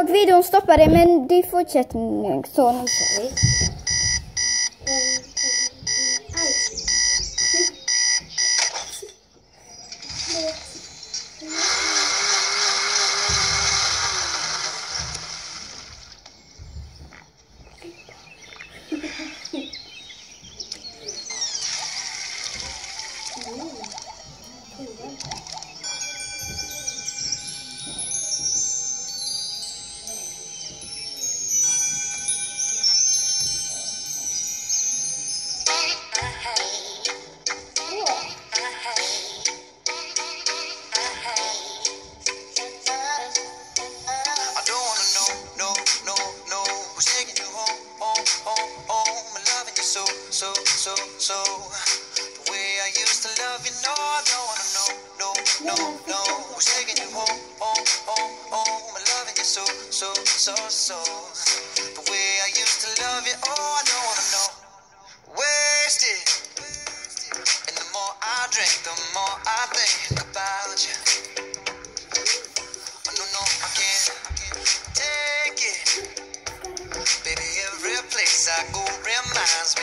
Och videon stoppade men det fortsätter så nu kör vi. So, so, so. The way I used to love you, no, I don't wanna know, no, no, no. Who's taking you home, home, home, home? And loving you so, so, so, so. The way I used to love you, oh, I don't wanna know. Wasted. And the more I drink, the more I think about you. Oh, no, no, I can't, I can't take it. Baby, every place I go reminds